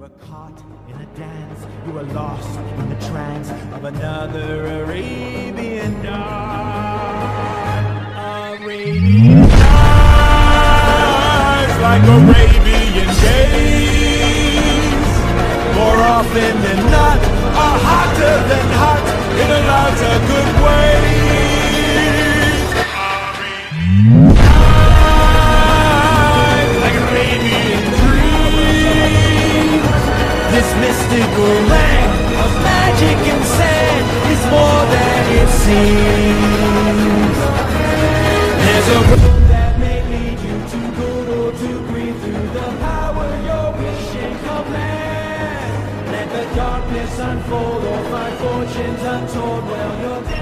Were caught in a dance, you were lost in the trance of another Arabian night. Arabian nights like Arabian days. More often than not, This mystical land of magic and sand is more than it seems. There's a road that may lead you to good or to green through the power you're wishing command. Let the darkness unfold or my fortunes untold while you're.